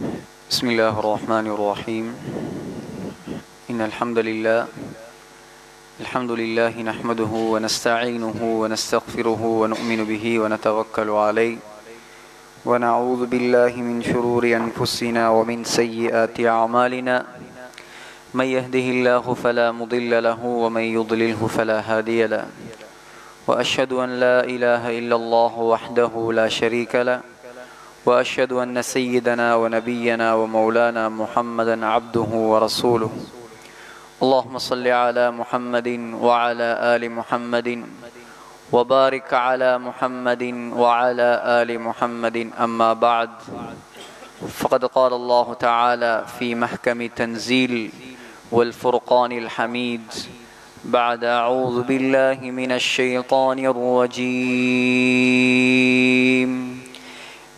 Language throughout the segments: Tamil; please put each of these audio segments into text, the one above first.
بسم الله الرحمن الرحيم. إن الحمد لله الحمد لله نحمده ونستعينه ونستغفره ونؤمن به ونتوكل عليه. ونعوذ بالله من شرور أنفسنا ومن سيئات أعمالنا. من يهده الله فلا مضل له ومن يضلله فلا هادي له. وأشهد أن لا إله إلا الله وحده لا شريك له. وأشهد أن سيدنا ونبينا ومولانا محمدا عبده ورسوله. اللهم صل على محمد وعلى آل محمد وبارك على محمد وعلى آل محمد. أما بعد فقد قال الله تعالى في محكم تنزيل والفرقان الحميد بعد أعوذ بالله من الشيطان الرجيم.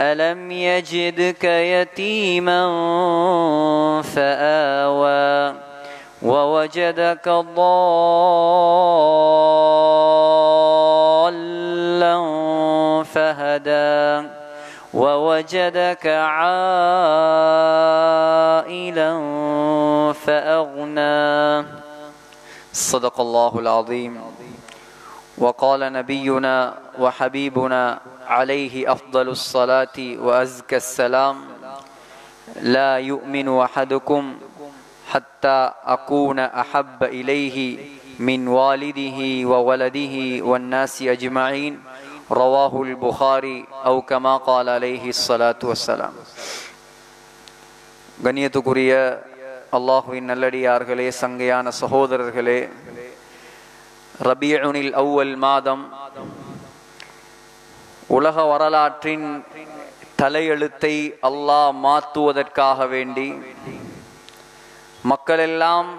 ألم يجدك يتيما فآوى ووجدك ضالا فهدى ووجدك عائلا فأغنى صدق الله العظيم. وقال نبينا وحبيبنا عليه أفضل الصلاة وأزكى السلام لا يؤمن أحدكم حتى أكون أحب إليه من والده وولده والناس أجمعين رواه البخاري أو كما قال عليه الصلاة والسلام கண்ணியத்துக்குரிய அல்லாஹுவின் நல்லடியார்களே சங்கையான சகோதரர்களே ரபியுனில் அவ்வல் மாதம். உலக வரலாற்றின் தலையெழுத்தை அல்லாஹ் மாற்றுவதற்காக வேண்டி. மக்களெல்லாம்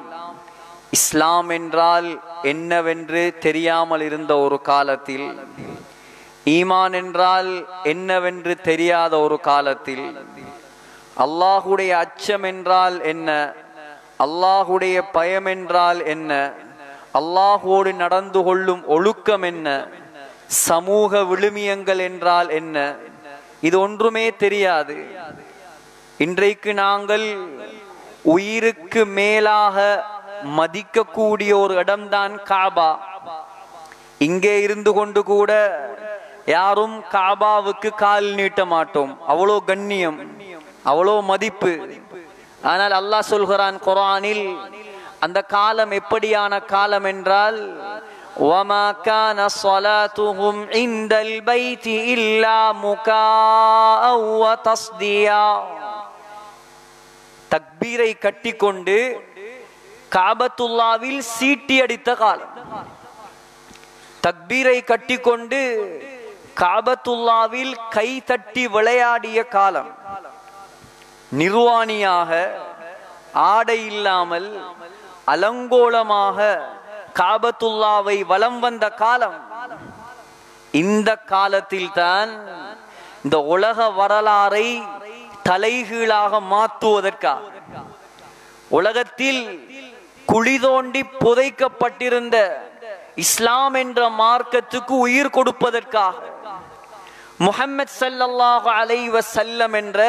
இஸ்லாம் என்றால் என்னவென்று தெரியாமல் இருந்த ஒரு காலத்தில் ஈமான் என்றால் என்னவென்று தெரியாத ஒரு காலத்தில் அல்லாஹுடைய அச்சம் என்றால் என்ன அல்லாஹுடைய பயம் என்றால் என்ன அல்லாஹோடு நடந்து கொள்ளும் ஒழுக்கம் என்ன? சமூக விழுமியங்கள் என்றால் என்ன? இது ஒன்றுமே தெரியாது. இன்றைக்கு நாங்கள் உயிருக்கு மேலாக மதிக்கக்கூடிய ஒரு இடம்தான் காபா. இங்கே இருந்து கொண்டு கூட யாரும் காபாவுக்கு கால் நீட்ட மாட்டோம். அவ்வளோ கண்ணியம் அவ்வளோ மதிப்பு. ஆனால் அல்லாஹ் சொல்கிறான் குரானில் அந்த காலம் எப்படியான காலம் என்றால் وما كان صلاتهم عند البيت إلا مكاء وتصديا தக்பீரை கட்டிக்கொண்டு காபத்துல்லாவில் சீட்டி அடித்த காலம் தக்பீரை கட்டிக்கொண்டு காபத்துல்லாவில் கை தட்டி விளையாடிய காலம் நிர்வாணியாக ஆடை இல்லாமல் அலங்கோலமாக காபத்துல்லாவை வலம் வந்த காலம். இந்த காலத்தில் தான் இந்த உலக வரலாறை தலைகீழாக மாற்றுவதற்காக உலகத்தில் குழி தோண்டி புதைக்கப்பட்டிருந்த இஸ்லாம் என்ற மார்க்கத்துக்கு உயிர் கொடுப்பதற்காக முகமது சல்லல்லாஹு அலைவ செல்லம் என்ற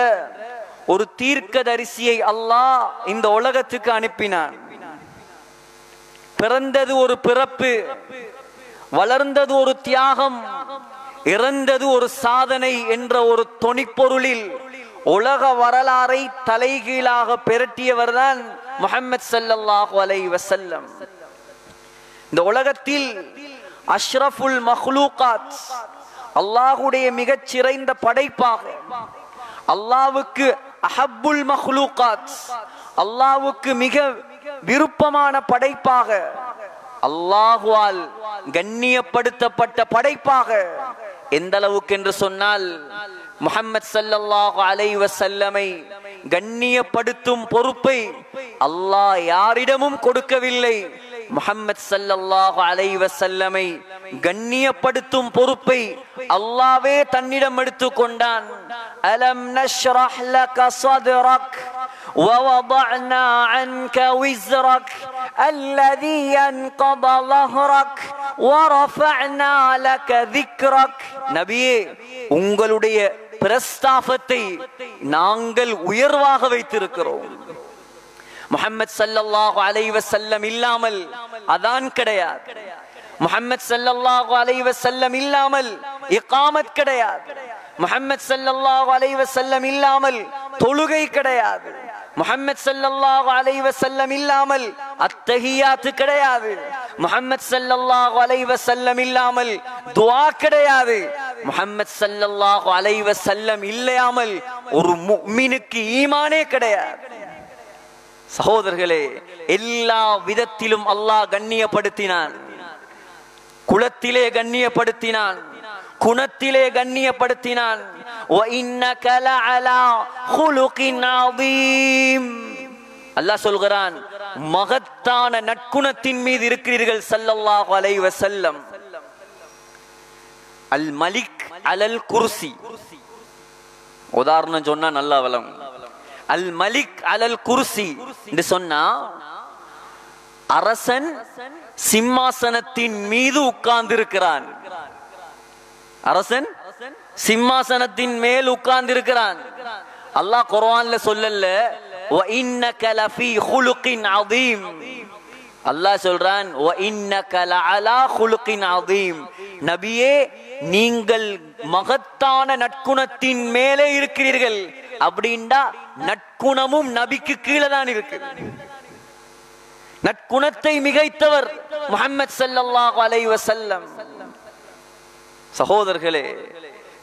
ஒரு தீர்க்க தரிசியை அல்லாஹ் இந்த உலகத்துக்கு அனுப்பினான். பிறந்தது ஒரு பிறப்பு வளர்ந்தது ஒரு தியாகம் இறந்தது ஒரு சாதனை என்ற ஒரு தொனிப்பொருளில் உலக வரலாறை தலைகீழாக பெரட்டியவர் தான் முகமது சல்லாஹு அலை வசல்லம் இந்த உலகத்தில் அஷ்ரஃபுல் மஹ்லூகாத் அல்லாஹுடைய மிகச் சிறைந்த படைப்பாக அல்லாவுக்கு அஹப்புல் மஹ்லூகாத் அல்லாவுக்கு மிக விருப்பமான படைப்பாக அல்லாஹுவால் கண்ணியப்படுத்தப்பட்ட படைப்பாக எந்த அளவுக்கு என்று சொன்னால் முஹம்மது சல்லாஹு அலைவ செல்லமை கண்ணியப்படுத்தும் பொறுப்பை அல்லாஹ் யாரிடமும் கொடுக்கவில்லை. முகமது சல்லாஹு அலைவ செல்லமை கண்ணியப்படுத்தும் பொறுப்பை அல்லாவே தன்னிடம் எடுத்துக்கொண்டான். அலம் நஷ்ரஹ் லக صدرك ووضعنا عنك وزرك الذي ينقض ظهرك ورفعنا لك ذكرك நபியே உங்களுடைய பிரஸ்தாபத்தை நாங்கள் உயர்வாக வைத்திருக்கிறோம் முஹம்மத் ஸல்லல்லாஹு அலைஹி வஸல்லம் இல்லாமல் அதான் கிடையாது முஹம்மத் ஸல்லல்லாஹு அலைஹி வஸல்லம் இல்லாமல் இகாமத் கிடையாது முகமது சல்லாஹ் அலைவ செல்லம் இல்லாமல் தொழுகை கிடையாது. முகமது சல்லாஹ் அலைவ செல்லம் இல்லாமல் அத்தஹியாத்து கிடையாது. முகமது சல்லாஹ் அலைவ செல்லம் இல்லாமல் துவா கிடையாது. முகமது சல்லாஹ் அலைவ செல்லம் இல்லையாமல் ஒரு முக்மினுக்கு ஈமானே கிடையாது. சகோதரர்களே எல்லா விதத்திலும் அல்லாஹ் கண்ணியப்படுத்தினான். குளத்திலே கண்ணியப்படுத்தினான். குணத்திலே கண்ணியப்படுத்தினான் அல்லாஹ் சொல்கிறான் மகத்தான நற்குணத்தின் மீது இருக்கிறீர்கள் சல்லல்லாஹு அலை செல்லம் அல் மலிக் அலல் குருசி. உதாரணம் சொன்னா நல்லா வளம். அல் மலிக் அலல் குர்சி. என்று சொன்னா அரசன் சிம்மாசனத்தின் மீது உட்கார்ந்திருக்கிறான். அரசன் சிம்மாசனத்தின் மேல் உட்கார்ந்து இருக்கிறான் அல்லாஹ் குர்ஆன்ல சொல்லல வ இன்னக லஃபீ ஹுலுகின் அதீம் அல்லாஹ் சொல்றான் வ இன்னக லஅலா ஹுலுகின் அதீம் நபியே நீங்கள் மகத்தான நற்குணத்தின் மேலே இருக்கிறீர்கள். அப்படின்டா நற்குணமும் நபிக்கு கீழே தான் இருக்கு. நற்குணத்தை மிகைத்தவர் முகமது சல்லாஹ் அலைவசல்லம் சகோதரர்களே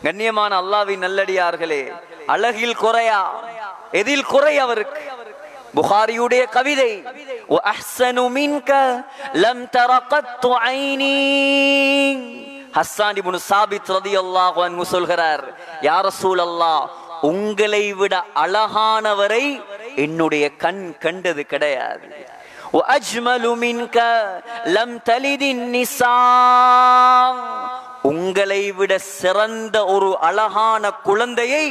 கண்ணியமான அல்லாஹ்வின் நல்லடியார்களே அழகில் குறையா எதில் குறை அவருக்கு புகாரியுடைய கவிதை وَأَحْسَنُ مِنْكَ لَمْ تَرَ قَطُّ عَيْنِي ஹஸ்ஸான் இப்னு சாபித் ரலியல்லாஹு அன்ஹு சொல்கிறார் யா ரசூலல்லாஹ் உங்களை விட அழகானவரை என்னுடைய கண் கண்டது கிடையாது وَأَجْمَلُ مِنْكَ لَمْ تَلِدِ النِّسَاء உங்களை விட சிறந்த ஒரு அழகான குழந்தையை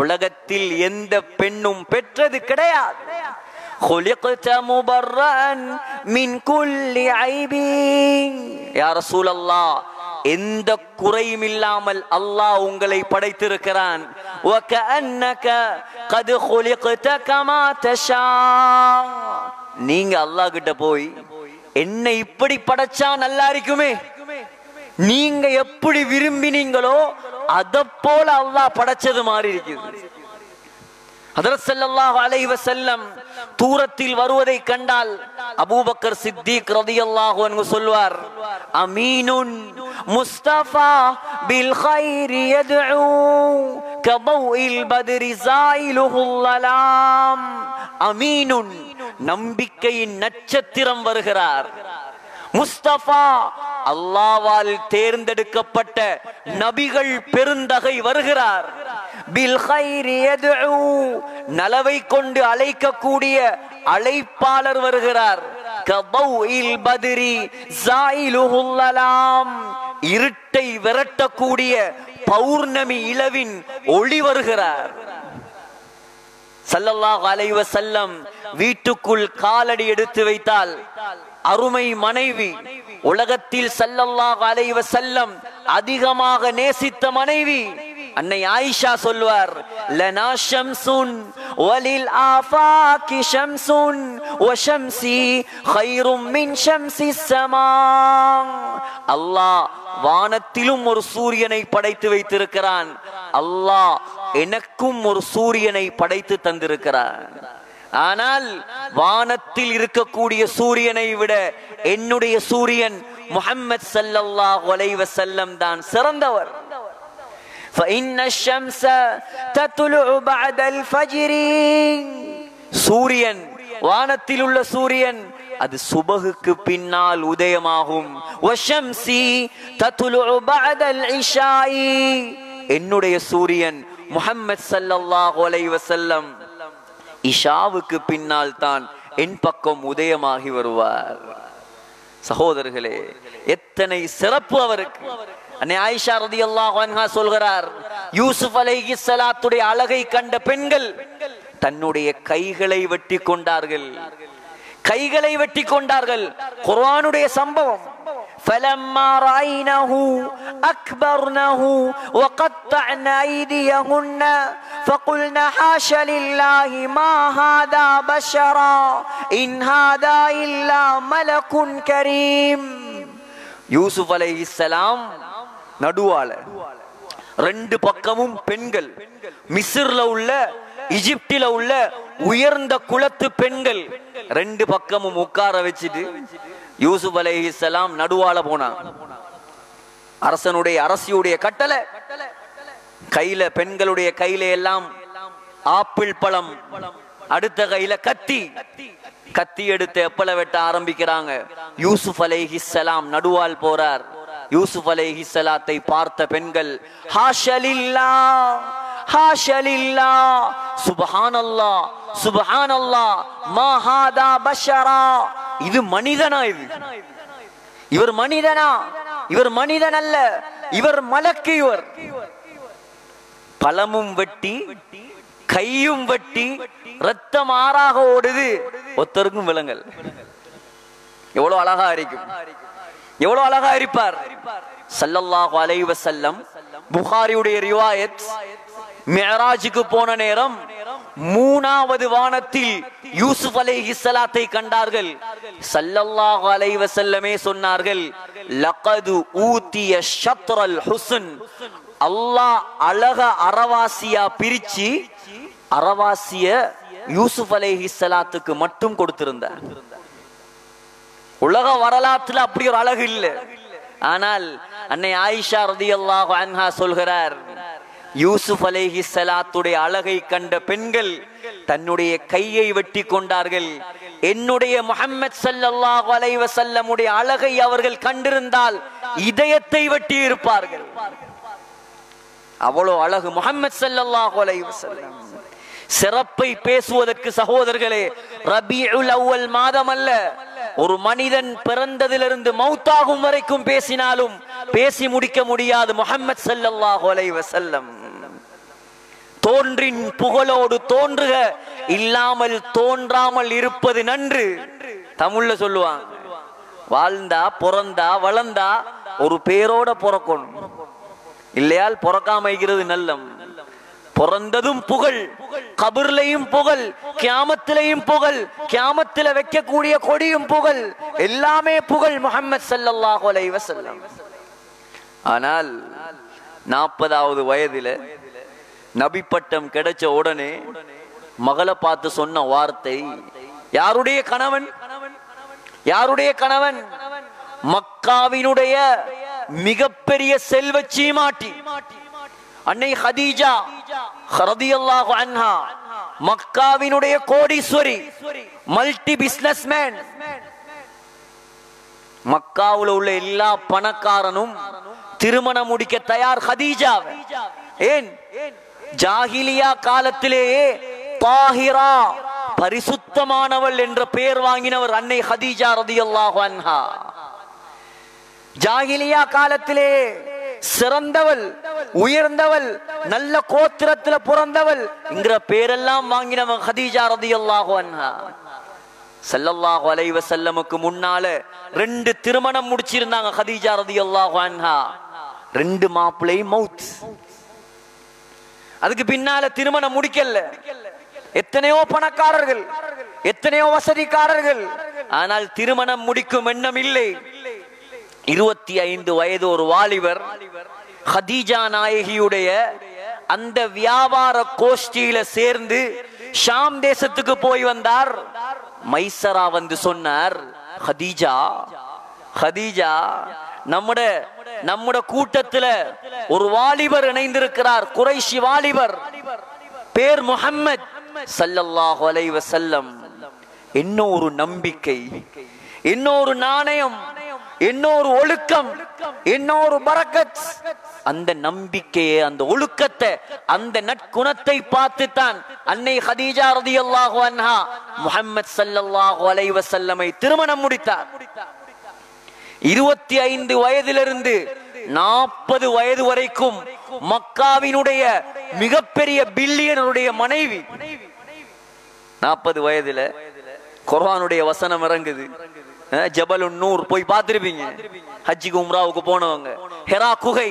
உலகத்தில் எந்த பெண்ணும் பெற்றது கிடையாது خلقت مبرأ من كل عيب يا رسول الله எந்த குறையும் இல்லாமல் அல்லாஹ் உங்களை படைத்திருக்கிறான் وكأنك قد خلقت كما تشاء நீங்க அல்லாஹ் கிட்ட போய் என்னை இப்படி படைச்சா நல்லா இருக்குமே நீங்க எப்படி விரும்பினீங்களோ அத போல அல்லாஹ் படைச்சது மாதிரி இருக்குது ஹதரத் ஸல்லல்லாஹு அலைஹி தூரத்தில் வருவதை கண்டால் அபூபக்கர் சித்திக் ரலியல்லாஹு அன்ஹு சொல்வார் அமீனுன் முஸ்தஃபா பில் கைரி யதுஉ கபௌஇல் பத்ரி ஜாயிலுஹுல் அமீனுன் நம்பிக்கையின் நட்சத்திரம் வருகிறார். முஸ்தபா அல்லாவால் தேர்ந்தெடுக்கப்பட்ட நபிகள் பெருந்தகை வருகிறார். பில் நலவை கொண்டு அழைக்கக்கூடிய அழைப்பாளர் வருகிறார். இருட்டை விரட்டக்கூடிய பௌர்ணமி இளவின் ஒளி வருகிறார். சல்லல்லாஹ் அலைவ வஸல்லம் வீட்டுக்குள் காலடி எடுத்து வைத்தால் அருமை மனைவி உலகத்தில் சல்லல்லாஹ் அலைஹி வஸல்லம் அதிகமாக நேசித்த மனைவி அன்னை ஆயிஷா சொல்வார் லனா ஷம்சுன் வலில் ஆஃபாகி ஷம்சுன் வஷம்சி கைரும் மின் ஷம்சி ஸமா. அல்லாஹ் வானத்திலும் ஒரு சூரியனை படைத்து வைத்திருக்கிறான். அல்லாஹ் எனக்கும் ஒரு சூரியனை படைத்து தந்திருக்கிறான். ஆனால் வானத்தில் இருக்கக்கூடிய சூரியனை விட என்னுடைய சூரியன் முகம்மது சல்லல்லாஹ் ஒலைவ செல்லம் தான் சிறந்தவர். சூரியன் வானத்தில் உள்ள சூரியன் அது சுபகுக்கு பின்னால் உதயமாகும். என்னுடைய சூரியன் முகம்மது சல்லாஹ் ஒலைவசல்லம் இஷாவுக்கு பின்னால் தான் என் பக்கம் உதயமாகி வருவார். சகோதரர்களே எத்தனை சிறப்பு அவருக்கு. அன்னை ஆயிஷா ரதியல்லாஹு அன்ஹா சொல்கிறார் யூசுப் அலைஹிஸ்ஸலாத்துடைய அழகை கண்ட பெண்கள் தன்னுடைய கைகளை வெட்டி கொண்டார்கள். கைகளை வெட்டி கொண்டார்கள். குர்ஆனுடைய சம்பவம் فلما رأينه أكبرنه وقطعن أيديهن فقلنا حاش لله ما هذا بشرا إن هذا إلا ملك كريم யூசுப் அலைஹிஸ்ஸலாம் நடுவால ரெண்டு பக்கமும் பெண்கள் மிஸ்ர்ல உள்ள இஜிப்டில உள்ள உயர்ந்த குலத்து பெண்கள் ரெண்டு பக்கமும் உட்கார வச்சுட்டு யூசுப் அலைஹிஸ்ஸலாம் நடுவால போனான் அரசனுடைய அரசியுடைய கட்டளை. கையில பெண்களுடைய கையில எல்லாம் ஆப்பிள் பழம் அடுத்த கையில கத்தி. கத்தி எடுத்து எப்பல வெட்ட ஆரம்பிக்கிறாங்க? யூசுப் சலாம் நடுவால் போறார். யூசுப் சலாத்தை பார்த்த பெண்கள் ஹாஷலில்லா ஹாஷலில்லா சுபஹானல்லா சுபஹானல்லா மஹாதா பஷரா இது மனிதனா இது? இவர் மனிதனா? இவர் மனிதன் அல்ல. இவர் மலக்கு இவர் பழமும் வெட்டி கையும் வெட்டி ரத்தம் ஆறாக ஓடுது. ஒத்தருக்கும் விலங்கல். எவ்வளவு அழகா இருக்கும் எவ்வளவு அழகா இருப்பார். சல்லல்லாஹு அலைஹி வஸல்லம் புகாரியுடைய ரிவாயத் மியராஜுக்கு போன நேரம் மூணாவது வானத்தில் யூசுப் அலைஹிஸ்ஸலாத்தை கண்டார்கள். சல்லல்லாஹு அலைஹி வஸல்லமே சொன்னார்கள் லகது ஊத்திய ஷத்ரல் ஹுசன் அல்லாஹ் அழக அரவாசியா பிரிச்சு அறவாசிய யூசுப் அலைஹிஸ்ஸலாத்துக்கு மட்டும் கொடுத்திருந்தார். உலக வரலாற்றுல அப்படி ஒரு அழகு இல்லை. ஆனால் அன்னை ஆயிஷா ரதி அல்லாஹ் சொல்கிறார் யூசுப் அலேஹி சலாத்துடைய அழகை கண்ட பெண்கள் தன்னுடைய கையை வெட்டி கொண்டார்கள். என்னுடைய முகமது சல்லாஹு அலைவ செல்லமுடைய அழகை அவர்கள் கண்டிருந்தால் இதயத்தை வெட்டி இருப்பார்கள். அவ்வளவு அழகு முகமது சல்லாஹு அலைவ செல்லம் சிறப்பை பேசுவதற்கு சகோதரர்களே ரபியுல் அவ்வல் மாதம் அல்ல. ஒரு மனிதன் பிறந்ததிலிருந்து மௌத்தாகும் வரைக்கும் பேசினாலும் பேசி முடிக்க முடியாது முகமது சல்லாஹ் வசல்லம் தோன்றின் புகழோடு தோன்றுக இல்லாமல் தோன்றாமல் இருப்பது நன்று. தமிழ்ல சொல்லுவாங்க வாழ்ந்தா பிறந்தா வளர்ந்தா ஒரு பேரோட பிறக்கணும். இல்லையால் பிறக்காம இருக்கிறது நல்லம். பிறந்ததும் புகழ் கபிர்லையும் புகழ் கியாமத்திலையும் புகழ் கியாமத்தில வைக்கக்கூடிய கொடியும் புகழ் எல்லாமே புகழ் முகமது ஸல்லல்லாஹு அலைஹி வஸல்லம். ஆனால் நாற்பதாவது வயதில நபி பட்டம் கிடைச்ச உடனே மகளை பார்த்து சொன்ன வார்த்தை யாருடைய கணவன்? யாருடைய கணவன்? மக்காவினுடைய மிகப்பெரிய செல்வ சீமாட்டி. அன்னை ஹதீஜா ரதியல்லாஹு அன்ஹா மக்காவினுடைய கோடீஸ்வரி மல்டி பிசினஸ் மேன் மக்காவுல உள்ள எல்லா பணக்காரனும் திருமணம் முடிக்க தயார் ஹதீஜா. ஏன்? ஜாகிலியா காலத்திலேயே தாஹிரா பரிசுத்தமானவள் என்ற பெயர் வாங்கினவர் அன்னை ஹதீஜா ரதியல்லாஹு அன்ஹா. ஜாகிலியா காலத்திலேயே சிறந்தவள் உயர்ந்தவள் நல்ல கோத்திரத்துல பிறந்தவள் என்கிற பேரெல்லாம் வாங்கினவன் ஹதீஜா ரதியல்லாஹு அன்ஹா. ஸல்லல்லாஹு அலைவ செல்லமுக்கு முன்னால ரெண்டு திருமணம் முடிச்சிருந்தாங்க ஹதீஜா ரதியல்லாஹு அன்ஹா. ரெண்டு மாப்பிள்ளை மவுத். அதுக்கு பின்னால திருமணம் முடிக்கல. எத்தனையோ பணக்காரர்கள் எத்தனையோ வசதிக்காரர்கள். ஆனால் திருமணம் முடிக்கும் எண்ணம் இல்லை. இருபத்தி ஐந்து வயது ஒரு வாலிபர் ஹதீஜா நாயகியுடைய அந்த வியாபார கோஷ்டியில சேர்ந்து ஷாம் தேசத்துக்கு போய் வந்தார் மைசரா வந்து சொன்னார் ஹதீஜா ஹதீஜா நம்முட நம்முட கூட்டத்துல ஒரு வாலிபர் இணைந்திருக்கிறார் குறைஷி வாலிபர் பேர் முஹம்மத் சல்லல்லாஹு அலைஹி என்ன ஒரு நம்பிக்கை என்ன ஒரு நாணயம் இன்னொரு ஒழுக்கம் இன்னொரு பரக்கத் அந்த நம்பிக்கையை அந்த ஒழுக்கத்தை அந்த நற்குணத்தை பார்த்து தான் அன்னை ஹதீஜா ரதியல்லாஹு அன்ஹா முஹம்மத் சல்லல்லாஹு அலைஹி வஸல்லமை திருமணம் முடித்தார். இருபத்தி ஐந்து வயதிலிருந்து நாற்பது வயது வரைக்கும் மக்காவினுடைய மிகப்பெரிய பில்லியனுடைய மனைவி. நாற்பது வயதுல குர்வானுடைய வசனம் இறங்குது. ஜபல் நூர் போய் பார்த்திருப்பீங்க. ஹஜ்ஜிக்கு உம்ராவுக்கு போனவங்க. ஹெரா குகை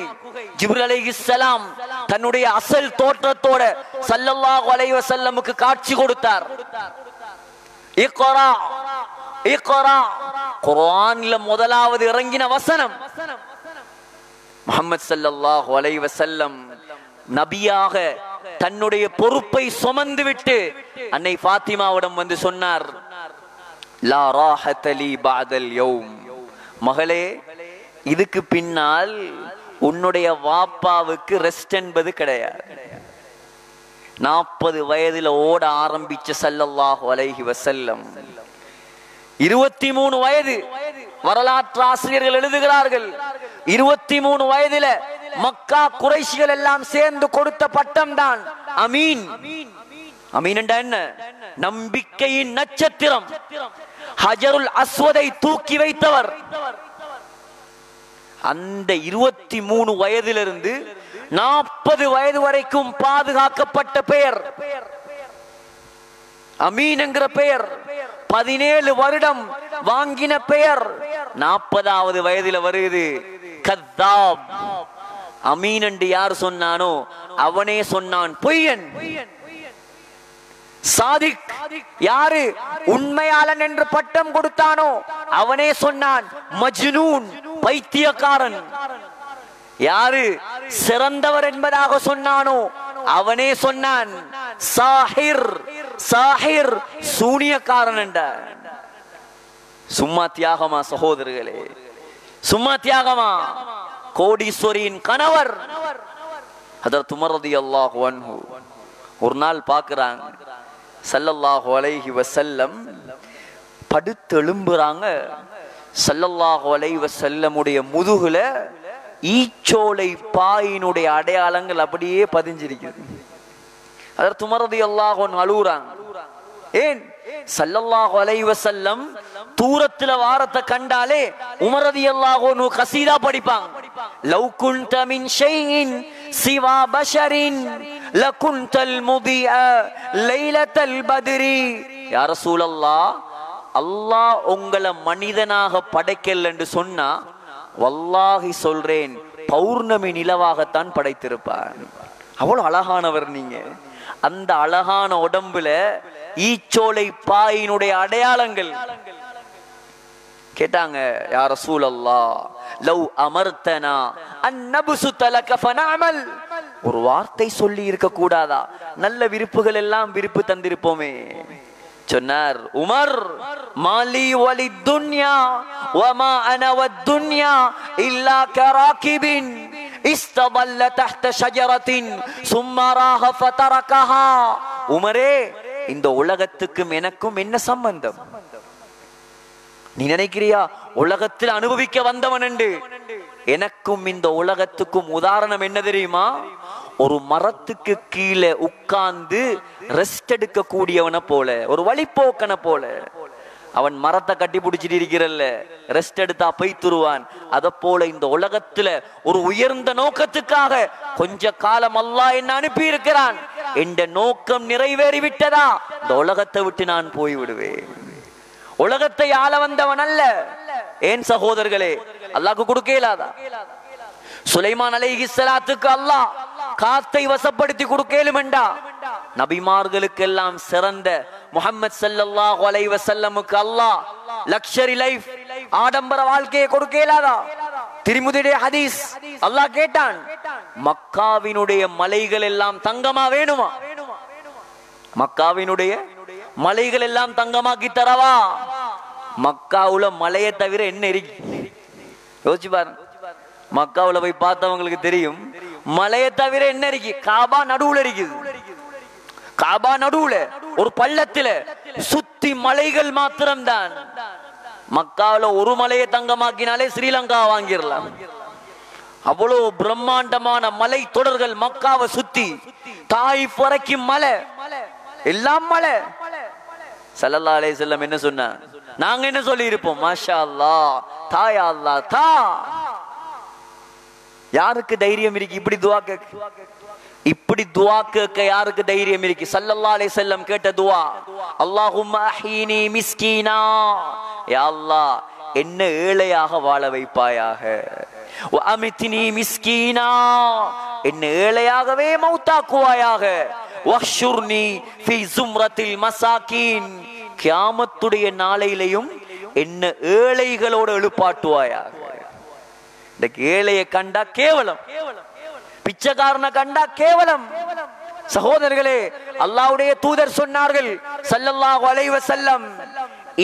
ஜிப்ரல் இஸ்லாம் தன்னுடைய அசல் தோற்றத்தோட ஸல்லல்லாஹு அலைஹி வஸல்லமுக்கு காட்சி கொடுத்தார். இக்ரா இக்ரா. குர்ஆன்ல முதலாவது இறங்கின வசனம். முஹம்மது ஸல்லல்லாஹு அலைஹி வஸல்லம் நபியாக தன்னுடைய பொறுப்பை சுமந்து விட்டு அன்னை ஃபாத்திமாவிடம் வந்து சொன்னார். லா மகளே இதுக்கு பின்னால் உன்னுடைய வாப்பாவுக்கு ரெஸ்ட் என்பது கிடையாது. நாற்பது வயதுல ஓட ஆரம்பிச்ச சல்லல்லாஹு அலைஹி வசல்லம் இருபத்தி மூணு வயது வரலாற்று ஆசிரியர்கள் எழுதுகிறார்கள். இருபத்தி மூணு வயதுல மக்கா குறைஷிகள் எல்லாம் சேர்ந்து கொடுத்த பட்டம் தான் அமீன். அமீன் என்ன? நம்பிக்கையின் நட்சத்திரம். ஹஜருல் அஸ்வதை தூக்கி வைத்தவர். அந்த இருபத்தி மூணு வயதிலிருந்து நாற்பது வயது வரைக்கும் பாதுகாக்கப்பட்ட பெயர். அமீன் என்கிற பெயர். பதினேழு வருடம் வாங்கின பெயர். நாற்பதாவது வயதுல வருது கத்தாப். அமீன் என்று யார் சொன்னானோ அவனே சொன்னான் பொய்யன் சாதிக் யாரு உண்மையாளன் என்று பட்டம் கொடுத்தானோ அவனே சொன்னான் மஜ்னூன் பைத்தியக்காரன். யாரு சிறந்தவர் என்பதாக சொன்னானோ அவனே சொன்னான் சாஹிர் சாஹிர் சூனியக்காரன் என்ற சும்மா தியாகமா சகோதரர்களே சும்மா தியாகமா. கோடீஸ்வரியின் கணவர் அதர் துமரதி அல்லாஹ் ஒரு நாள் பாக்குறாங்க சல்லல்லாஹு அலைஹி வஸல்லம் படுத்தெழும்புறாங்க. சல்லல்லாஹு அலைஹி வசல்லமுடைய முதுகுல ஈச்சோலை பாயினுடைய அடையாளங்கள் அப்படியே பதிஞ்சிருக்குது. அதர் துமரதி அல்லாஹ் அழுகுறாங்க ஏன்? சல்லல்லாஹு அலைஹி வசல்லம் தூரத்துல வாரத்தை கண்டாலே உமரதி அல்லாஹ் கசீதா படிப்பாங்க. லவ் குன்த மின் ஷைஇன் சிவா பஷரின் லகுந்தல் முதிய லைலத்தல் பதிரி. யார சூழல்லா அல்லாஹ் உங்களை மனிதனாக படைக்கல் என்று சொன்னா வல்லாஹி சொல்றேன் பௌர்ணமி நிலவாகத்தான் படைத்திருப்பார். அவ்வளவு அழகானவர் நீங்க. அந்த அழகான உடம்புல ஈச்சோலை பாயினுடைய அடையாளங்கள். கேட்டாங்க யார சூழல்லா லவ் அமர்த்தனா? அந்நபுசு தலகஃபனாமல் ஒரு வார்த்தை சொல்லி இருக்க கூடாதா? நல்ல விருப்புகள் எல்லாம் விருப்பு தந்திருப்போமே. சொன்னார் உமர் மாலி வலி துன்யா வமா அனவ துன்யா இல்லா கராக்கிபின் இஸ்தபல்ல தஹ்த ஷஜரத்தின் சும்மராக ஃபதரகஹா. உமரே இந்த உலகத்துக்கும் எனக்கும் என்ன சம்பந்தம்? நீ நினைக்கிறியா? உலகத்தில் அனுபவிக்க வந்தவன் என்று. எனக்கும் இந்த உலகத்துக்கும் உதாரணம் என்ன தெரியுமா? ஒரு மரத்துக்கு கீழே உட்கார்ந்து ரெஸ்ட் எடுக்க கூடியவனை போல ஒரு வழிப்போக்கனை போல. அவன் மரத்தை கட்டி பிடிச்சிட்டு இருக்கிறல்ல ரெஸ்ட் எடுத்தா பைத்துருவான். அத போல இந்த உலகத்துல ஒரு உயர்ந்த நோக்கத்துக்காக கொஞ்ச காலம் அல்லா என்ன அனுப்பி இருக்கிறான் என்ற நோக்கம் நிறைவேறி விட்டதா இந்த உலகத்தை விட்டு நான் போய் விடுவேன் உலகத்தை ஆள வந்தவன் அல்ல. ஏன் சகோதரர்களே? அல்லாக்கு கொடுக்க இயலாதா சுலைமான் அலைஹி ஸலாத்துக்கு அல்லாஹ் காத்தை வசப்படுத்தி கொடுக்கலுமெண்டா நபிமார்களுக்கெல்லாம் சிறந்த முகமது ஸல்லல்லாஹு அலைஹி வஸல்லமுக்கு அல்லாஹ் லக்ஷரி லைஃப் ஆடம்பர வாழ்க்கையை கொடுக்க இயலாதா திருமுதிடைய ஹதீஸ் அல்லாஹ் கேட்டான் மக்காவினுடைய மலைகள் எல்லாம் தங்கமா வேணுமா? மக்காவினுடைய மலைகள் எல்லாம் தங்கமாக்கி தரவா? மக்காவுல மலையை தவிர என்ன இருக்கு யோசிச்சு பாருங்க. மக்காவுல போய் பார்த்தவங்களுக்கு தெரியும். மலையை தவிர என்ன இருக்கு? காபா நடுவுல இருக்குது. காபா நடுவுல ஒரு பள்ளத்துல சுத்தி மலைகள் மாத்திரம்தான். மக்காவில ஒரு மலையை தங்கமாக்கினாலே ஸ்ரீலங்கா வாங்கிடலாம். அவ்வளவு பிரம்மாண்டமான மலை தொடர்கள் மக்காவை சுத்தி. தாய் வரைக்கும் மலை. எல்லாம் மலை. சல்லல்லா அலே செல்லம் என்ன சொன்ன? நாங்க என்ன சொல்லி இருப்போம் மாஷா அல்லாஹ் தாயா அல்லாஹ் தா. யாருக்கு தைரியம் இருக்கு? இப்படி துவா கேட்க இப்படி துவா கேட்க யாருக்கு தைரியம் இருக்கு? சல்லல்லா அலே செல்லம் கேட்ட துவா அல்லாஹும்ம மிஸ்கீனா. யா அல்லாஹ் என்ன ஏழையாக வாழ வைப்பாயாக? என்ன ஏழையாகவே மௌத்தாக்குவாயாக? கியாமத்துடைய நாளையிலையும் என்ன ஏழைகளோடு எழுப்பாட்டுவாயாக? இந்த ஏழையை கண்டா கேவலம். பிச்சைக்காரனை கண்டா கேவலம். சகோதரர்களே அல்லாவுடைய தூதர் சொன்னார்கள் ஸல்லல்லாஹு அலைஹி வஸல்லம்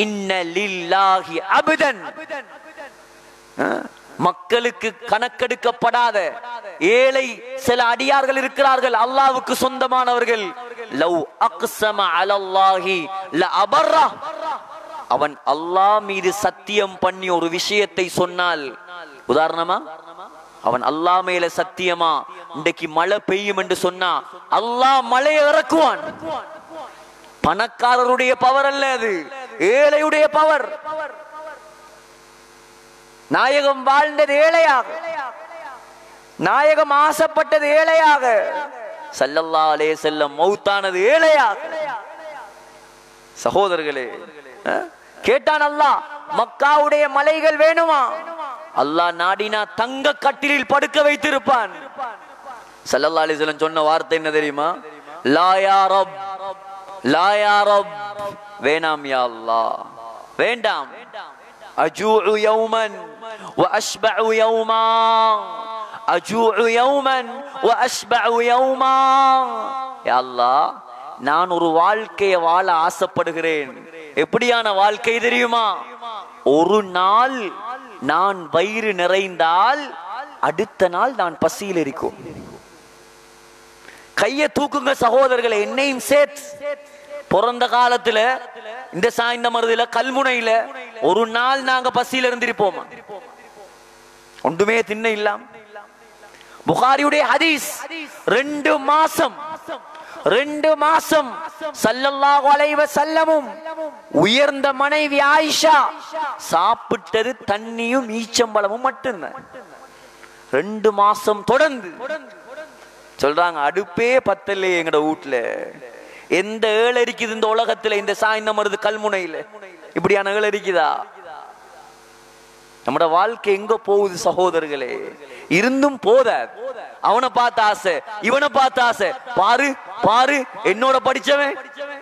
இன்ன லில்லாஹி மக்களுக்கு கணக்கெடுக்கப்படாத ஏழை சில அடியார்கள் இருக்கிறார்கள் அல்லாவுக்கு சொந்தமானவர்கள். லவ் அக்ஸம அலல்லாஹி ல அபர்ரா அவன் அல்லாஹ் மீது சத்தியம் பண்ணி ஒரு விஷயத்தை சொன்னால் உதாரணமா அவன் அல்லாஹ் மேல சத்தியமா? இன்றைக்கு மழை பெய்யும் என்று சொன்னா அல்லாஹ் மழையை இறக்குவான். பணக்காரருடைய பவர் அல்ல அது. ஏழையுடைய பவர். நாயகம் வாழ்ந்தது ஏழையாக. நாயகம் ஆசைப்பட்டது ஏழையாக. சல்லல்லா அலே செல்லம் மௌத்தானது ஏழையாக. சகோதரர்களே கேட்டான் அல்லாஹ் மக்காவுடைய மலைகள் வேணுமா? அல்லாஹ் நாடினா தங்க கட்டிலில் படுக்க வைத்திருப்பான். சல்லல்லா அலிஸ்லம் சொன்ன வார்த்தை என்ன தெரியுமா? லாயா ரப் லாயா ரப். வேணாம் யா அல்லாஹ். வேண்டாம். அஜூஉ யௌமன் வ அஷ்பஉ யௌமா. அஜூஉ யௌமன் வ அஷ்பஉ யௌமா. யா அல்லா நான் ஒரு வாழ்க்கையை வாழ ஆசைப்படுகிறேன். எப்படியான வாழ்க்கை தெரியுமா? ஒரு நாள் நான் வயிறு நிறைந்தால் அடுத்த நாள் நான் பசியில் இருக்கும். கையை தூக்குங்க சகோதரர்களை என்னையும் சேர்த்து. பிறந்த காலத்துல இந்த சாய்ந்த மருதுல கல்முனையில ஒரு நாள் நாங்க பசியில இருந்திருப்போமா? ஒன்றுமே தின்ன இல்லாம். புகாரியுடைய ஹதீஸ் ரெண்டு மாசம் ரெண்டு மாசம் சல்லல்லாஹு அலைஹி செல்லமும் உயர்ந்த மனைவி ஆயிஷா சாப்பிட்டது தண்ணியும் ஈச்சம்பழமும் மட்டும்தான். ரெண்டு மாசம் தொடர்ந்து. சொல்றாங்க அடுப்பே பத்தலையே எங்கட வீட்டுல எந்த ஏழு இருக்குது இந்த உலகத்துல? இந்த சாய்ந்த மருது கல்முனையில இப்படியான ஏழு இருக்குதா நம்மட வாழ்க்கை எங்க போகுது சகோதரர்களே? இருந்தும் போத. அவனை பார்த்த ஆசை இவனை பார்த்த ஆசை. பாரு பாரு என்னோட படிச்சவன்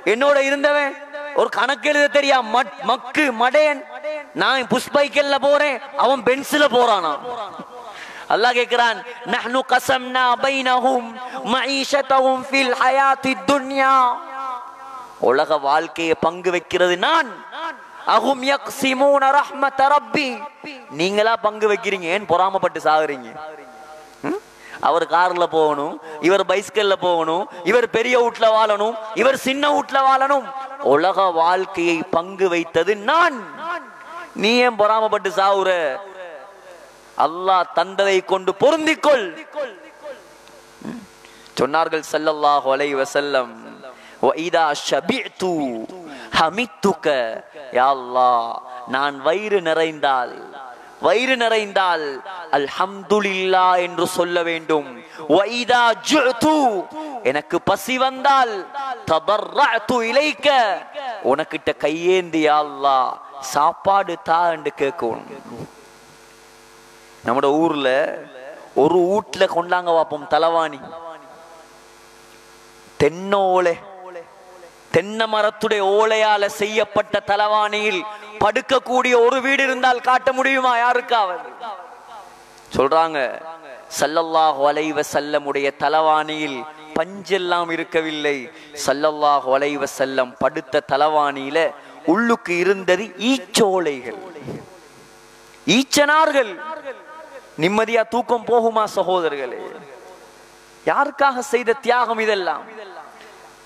என்னோட இருந்தவன். ஒரு கணக்கு எழுத தெரியா? மக்கு மடேன் நான் புஷ்பைக்கல்ல போறேன் அவன் பென்சில போறானா அல்லாஹ் கேக்குறான் நஹ்னு கஸம்னா பைனஹும் மஈஷத்தஹும் ஃபில் ஹயாத்தித் துன்யா. உலக வாழ்க்கையை பங்கு வைக்கிறது நான். அஹும் யக்ஸிமூன ரஹ்மத ரப்பி. நீங்களா பங்கு வைக்கிறீங்க ஏன் பொறாமப்பட்டு சாகுறீங்க? அவர் கார்ல போகணும் இவர் பைஸ்கல்ல போகணும் இவர் பெரிய வீட்ல வாழணும் இவர் சின்ன வீட்ல வாழணும். உலக வாழ்க்கையை பங்கு வைத்தது நான். நீ ஏன் பொறாமப்பட்டு சாவுற? அல்லாஹ் தந்ததை கொண்டு பொருந்திக்கொள். சொன்னார்கள் சல்லல்லாஹு அலைஹி வஸல்லம் வைதா ஷபிஅத்து ஹமித்துக. யா அல்லாஹ் நான் வயிறு நிறைந்தால் வயிறு நிறைந்தால் அல்ஹம்துலில்லா என்று சொல்ல வேண்டும். வைதா ஜுஅத்து எனக்கு பசி வந்தால் தபர்ரஅத்து இலைக்க. உனக்கிட்ட கையேந்தி யா அல்லாஹ் சாப்பாடு தா என்று கேட்கும் நம்மட ஊர்ல ஒரு வீட்டுல கொண்டாங்க பார்ப்போம் தலவாணி. தென்னோலை தென்னை மரத்துடைய ஓலையால செய்யப்பட்ட தலவாணியில் படுக்கக்கூடிய ஒரு வீடு இருந்தால் காட்ட முடியுமா? யாருக்காவது சொல்றாங்க சல்லல்லாஹு செல்லம் உடைய தலவாணியில் பஞ்செல்லாம் இருக்கவில்லை. சல்லல்லாஹு அலைஹி செல்லம் படுத்த தலவாணியில உள்ளுக்கு இருந்தது ஈச்சோலைகள். ஈச்சனார்கள். நிம்மதியா தூக்கம் போகுமா சகோதரர்களே யாருக்காக செய்த தியாகம் இதெல்லாம்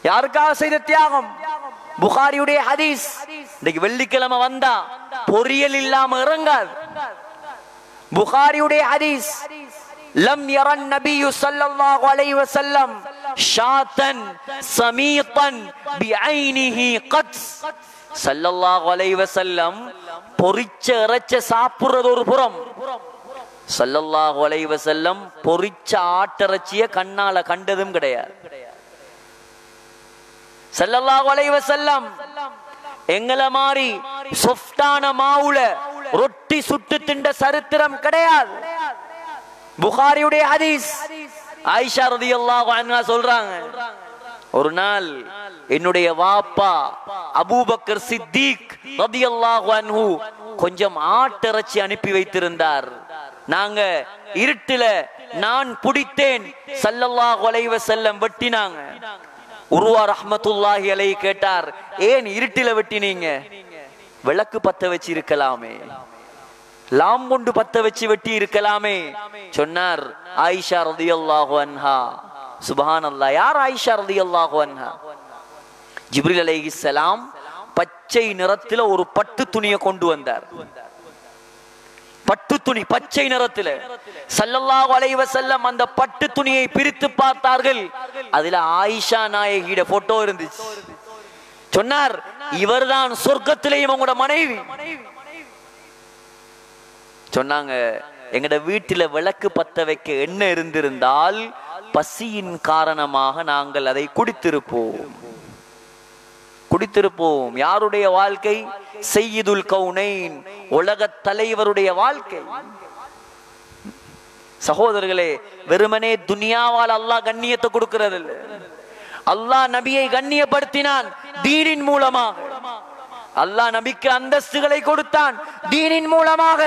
யாருக்காக செய்த தியாகம் புகாரியுடைய ஹதீஸ் இன்னைக்கு வெள்ளிக்கிழமை வந்தா பொரியல் இல்லாம இறங்காது புகாரியுடைய ஹதீஸ் لم ير النبي صلى الله عليه وسلم شاتا سميطا بعينه قد சல்லல்லாஹு அலைஹி வஸல்லம் பொரிச்ச இறைச்ச சாப்பிடுறது ஒரு புறம் சல்லல்லாஹு அலைஹி செல்லம் பொறிச்ச ஆட்டிறச்சிய கண்ணால கண்டதும் கிடையாது. சல்லல்லாஹு அலைஹி செல்லம் எங்களை மாறி சொஃப்டான மாவுல ரொட்டி சுட்டு திண்ட சரித்திரம் கிடையாது. புகாரியுடைய ஹதீஸ் ஆயிஷா ரதி அல்லாஹ் சொல்றாங்க. ஒரு நாள் என்னுடைய வாப்பா அபூபக்கர் சித்திக் ரதி அல்லாஹ் கொஞ்சம் ஆட்டிறைச்சி அனுப்பி வைத்திருந்தார். நாங்க இருட்டுல நான் பிடித்தேன். சல்லல்லாஹு அலைஹி செல்லம் வெட்டினாங்க. உருவா ரஹமத்துல்லாஹி அலை கேட்டார் ஏன் இருட்டில வெட்டினீங்க? விளக்கு பத்த வச்சு இருக்கலாமே. லாம் கொண்டு பத்த வச்சு வெட்டி இருக்கலாமே. சொன்னார் ஆயிஷா ரதியல்லாஹு அன்ஹா. சுபஹானல்லாஹ். யார் ஆயிஷா ரதியல்லாஹு அன்ஹா? ஜிப்ரில் அலைஹிஸ்ஸலாம் பச்சை நிறத்துல ஒரு பட்டு துணியை கொண்டு வந்தார். பட்டு துணி பச்சை நிறத்துல. சல்லல்லா வளைவ செல்லம் அந்த பட்டு துணியை பிரித்து பார்த்தார்கள். அதுல ஆயிஷா நாயகியோட போட்டோ இருந்துச்சு. சொன்னார் இவர்தான் சொர்க்கத்திலேயும் உங்களோட மனைவி. சொன்னாங்க எங்கட வீட்டில விளக்கு பத்த வைக்க என்ன இருந்திருந்தால் பசியின் காரணமாக நாங்கள் அதை குடித்திருப்போம். குடித்திருப்போம். யாருடைய வாழ்க்கை? செய்யுதுல் கவுனைன் உலக தலைவருடைய வாழ்க்கை. சகோதரர்களே வெறுமனே துனியாவால் அல்லாஹ் கண்ணியத்தை கொடுக்கிறது அல்லாஹ் நபியை கண்ணியப்படுத்தினான் தீனின் மூலமாக. அல்லாஹ் நபிக்கு அந்தஸ்துகளை கொடுத்தான் தீனின் மூலமாக.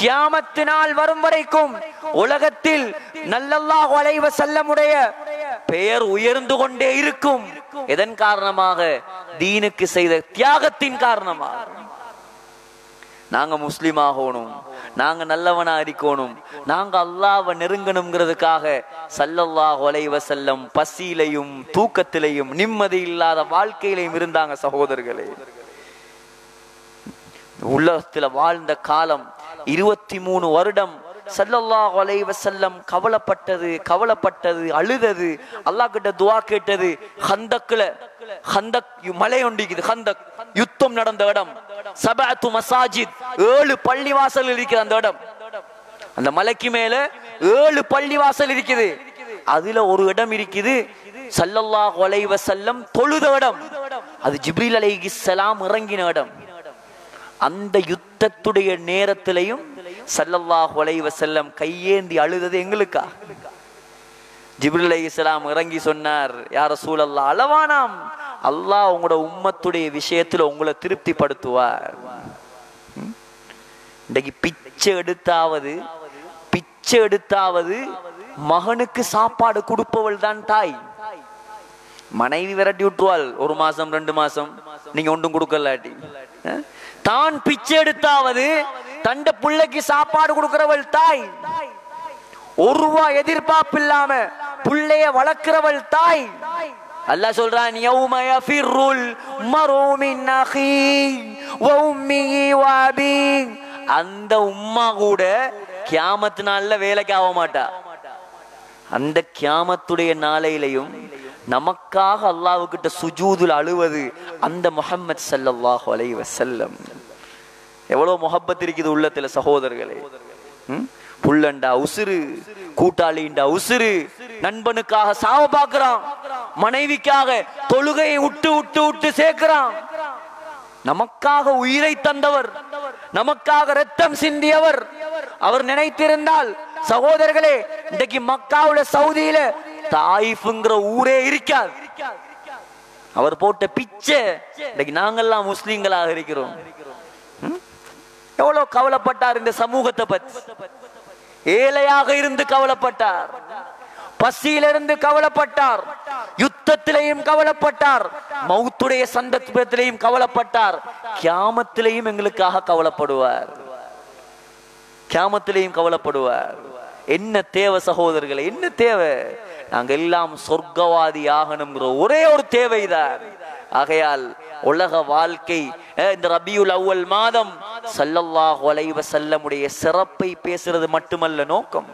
கியாமத்தினால் வரும் வரைக்கும் உலகத்தில் நல்லல்லாஹ் அலைஹி செல்லமுடைய பெயர் உயர்ந்து கொண்டே இருக்கும். எதன் காரணமாக? தீனுக்கு செய்த தியாகத்தின் காரணமாக. நாங்க முஸ்லீம் ஆகணும். நாங்க நல்லவனா இருக்கணும். நாங்க அல்லாவை நெருங்கணுங்கிறதுக்காக சல்லல்லாஹு ஒலைவ செல்லம் பசியிலையும் தூக்கத்திலையும் நிம்மதி இல்லாத வாழ்க்கையிலையும் இருந்தாங்க சகோதரர்களே. உலகத்துல வாழ்ந்த காலம் இருபத்தி மூணு வருடம் சல்லல்லா அலைஹி வஸல்லம் கவலைப்பட்டது கவலைப்பட்டது அழுதது. அல்லாஹ் கிட்ட துவா கேட்டது ஹந்தக்ல ஹந்தக் மலை ஒண்டிக்குது ஹந்தக். யுத்தம் நடந்த இடம். சபாத்து மசாஜித் ஏழு பள்ளிவாசல் இருக்குது அந்த இடம். அந்த மலைக்கு மேல ஏழு பள்ளிவாசல் இருக்குது. அதுல ஒரு இடம் இருக்குது. சல்லல்லா அலைஹி வஸல்லம் தொழுத இடம். அது ஜிப்ரீல் சலாம் இறங்கின இடம். அந்த யுத்தத்துடைய நேரத்திலையும் சல்லல்லாஹு அலைஹி செல்லம் கையேந்தி அழுதது எங்களுக்கா? ஜிப்ரில் இஸ்லாம் இறங்கி சொன்னார் யார சூழல்லா அளவானாம். அல்லாஹ் உங்களோட உம்மத்துடைய விஷயத்துல உங்களை திருப்திப்படுத்துவார். இன்றைக்கு பிச்சை எடுத்தாவது பிச்சை எடுத்தாவது மகனுக்கு சாப்பாடு கொடுப்பவள் தான் தாய். மனைவி விரட்டி விட்டுருவாள் ஒரு மாசம் ரெண்டு மாசம். நீங்க ஒன்றும் கொடுக்கலாட்டி தான் பிச்சை எடுத்தாவது தண்ட பிள்ளைக்கு சாப்பாடு கொடுக்கிறவள் தாய். ஒரு ரூபா எதிர்பார்ப்பு இல்லாம புள்ளைய வளர்க்கிறவள் தாய். அல்லா சொல்றான் யௌம யஃபிருல் மரு மின் அஹீ வ அந்த உம்மா கூட கியாமத்து நாள்ல வேலைக்கு ஆக மாட்டா. அந்த கியாமத்துடைய நாளையிலையும் நமக்காக அல்லாவுக்கிட்ட சுஜூதுல் அழுவது அந்த முகம்மது சல்லாஹு அலை வசல்லம் எவ்வளவு முகப்பத் இருக்குது உள்ளத்துல சகோதரர்களே. புள்ளண்டா உசுரு கூட்டாளிண்டா உசுரு நண்பனுக்காக சாவ பாக்குறான் மனைவிக்காக தொழுகையை விட்டு விட்டு விட்டு சேர்க்கிறான். நமக்காக உயிரை தந்தவர் நமக்காக ரத்தம் சிந்தியவர். அவர் நினைத்திருந்தால் சகோதரர்களே இன்றைக்கு மக்காவுல சவுதியில தாயிஃபுங்கிற ஊரே இருக்காது. அவர் போட்ட பிச்சை இன்னைக்கு நாங்கெல்லாம் முஸ்லீம்களாக இருக்கிறோம். எவ்வளவு கவலைப்பட்டார் இந்த சமூகத்தை பத்தி? ஏழையாக இருந்து கவலைப்பட்டார். பசியிலிருந்து கவலைப்பட்டார். யுத்தத்திலையும் கவலைப்பட்டார். மௌத்துடைய சந்தர்ப்பத்திலையும் கவலைப்பட்டார். கியாமத்திலையும் எங்களுக்காக கவலைப்படுவார். கியாமத்திலையும் கவலைப்படுவார். என்ன தேவை சகோதரர்களை என்ன தேவை? நாங்க எல்லாம் சொர்க்கவாதி ஆகணுங்கிற ஒரே ஒரு தேவைதான். ஆகையால் உலக வாழ்க்கை இந்த ரபியுல் அவ்வல் மாதம் சல்லல்லாஹ் வலைவ செல்லமுடைய சிறப்பை பேசுறது மட்டுமல்ல நோக்கம்.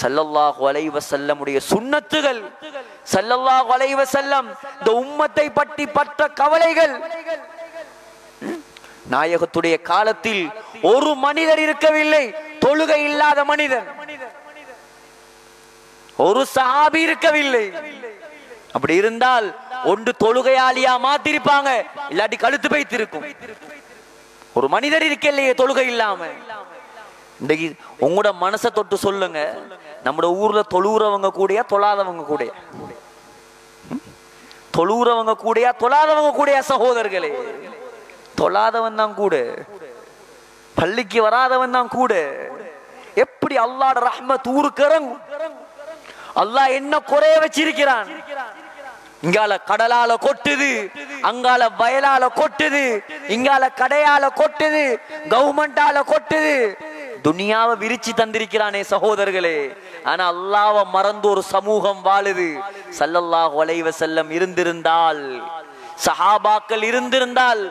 சல்லல்லாஹ் வலைவ செல்லமுடைய சுண்ணத்துகள் சல்லல்லாஹ் வலைவ செல்லம் இந்த உம்மத்தை பற்றி பற்ற கவலைகள். நாயகத்துடைய காலத்தில் ஒரு மனிதர் இருக்கவில்லை தொழுகை இல்லாத மனிதன். ஒரு சஹாபி இருக்கவில்லை. அப்படி இருந்தால் ஒன்று தொழுகையாளியா மாத்திருப்பாங்க இல்லாட்டி கழுத்து பைத்திருக்கும் ஒரு மனிதர் இருக்கலையே தொழுகை இல்லாம. இன்றைக்கு உங்களோட மனசை தொட்டு சொல்லுங்க. நம்மட ஊர்ல தொழுகிறவங்க கூடயா தொழாதவங்க கூடயா? தொழுகிறவங்க தொழுறவங்க கூடயா தொழாதவங்க கூடயா சகோதரர்களே? தொழாதவன் தான் கூட. பள்ளிக்கு வராதவன் தான் கூட. எப்படி அல்லாட ரஹ்மத் ஊருக்கு இறங்கும்? அல்லாஹ் என்ன குறைய வச்சிருக்கிறான்? இங்கால கடலால கொட்டுது அங்கால வயலால கொட்டுது இங்கால கடையால கொட்டுது கவர்மெண்டால கொட்டுது. துனியாவை விரிச்சு தந்திருக்கிறானே சகோதரர்களே. ஆனா அல்லாவ மறந்து ஒரு சமூகம் வாழுது. சல்லல்லாஹு அலைஹி செல்லம் இருந்திருந்தால் சஹாபாக்கள் இருந்திருந்தால்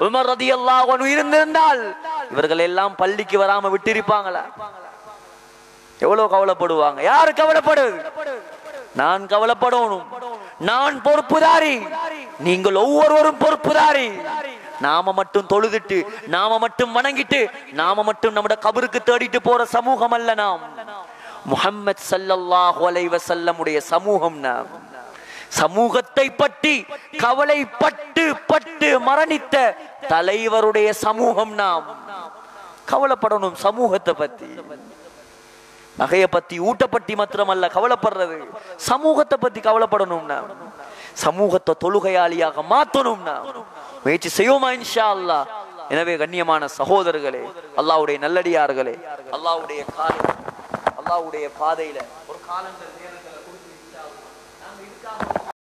உமர் ரதி அல்லாஹ் இருந்திருந்தால் இவர்கள் எல்லாம் பள்ளிக்கு வராம விட்டிருப்பாங்களா? எவ்வளவு கவலைப்படுவாங்க? யாரு கவலைப்படுவது நான் கவலைப்படணும். நான் பொறுப்புதாரி. நீங்கள் ஒவ்வொருவரும் பொறுப்புதாரி. நாம மட்டும் தொழுதுட்டு நாம மட்டும் வணங்கிட்டு நாம மட்டும் நம்முடைய கபருக்கு தேடிட்டு போற சமூகம் அல்ல நாம். முஹம்மத் ஸல்லல்லாஹு அலைவ செல்லமுடைய சமூகம் நாம். சமூகத்தை பற்றி கவலைப்பட்டு பட்டு மரணித்த தலைவருடைய சமூகம் நாம். கவலைப்படணும் சமூகத்தை பத்தி. நகையை பத்தி ஊட்டப்பட்டி மாத்திரமல்ல கவலைப்படுறது. சமூகத்தை பத்தி கவலைப்படணும்னா சமூகத்தை தொழுகையாளியாக மாத்தணும்னா முயற்சி செய்வோமா இன்ஷா அல்லாஹ் எனவே கண்ணியமான சகோதரர்களே அல்லாவுடைய நல்லடியார்களே அல்லாவுடைய காலம் அல்லாஹ்வுடைய பாதையில ஒரு காலங்கள்